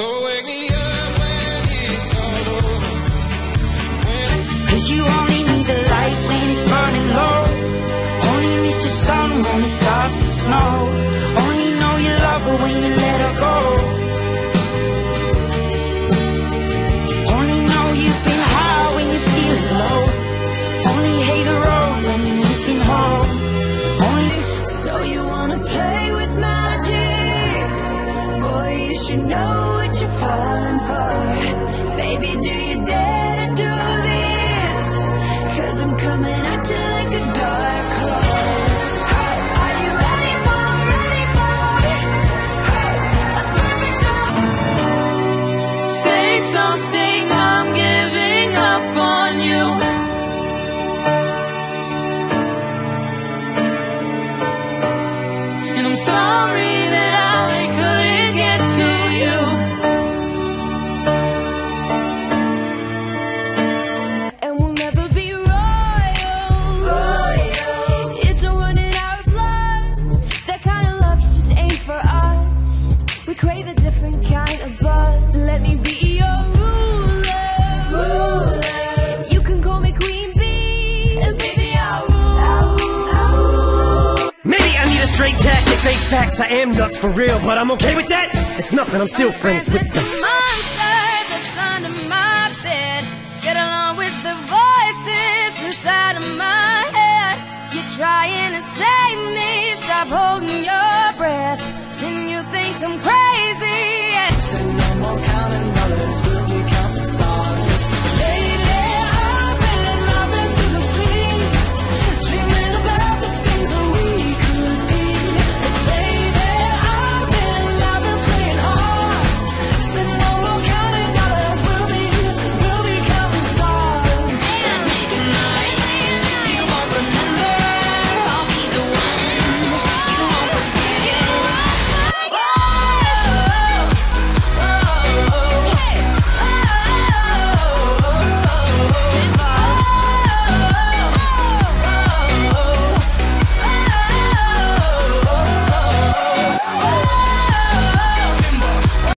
So wake me up when it's all over. Cause you only need the light when it's burning low. Only miss the sun when it starts to snow. What you're falling for. Baby, do you dare to do this? Cause I'm coming at you like a dark horse. Are you ready for, ready for a perfect storm? Say something, I'm giving up on you. And I'm sorry I am nuts for real, but I'm okay with that. It's nothing, I'm still friends, friends, with, with the, monster that's under my bed. Get along with the voices inside of my head. You're trying to save me, stop holding your breath. And you think I'm crazy.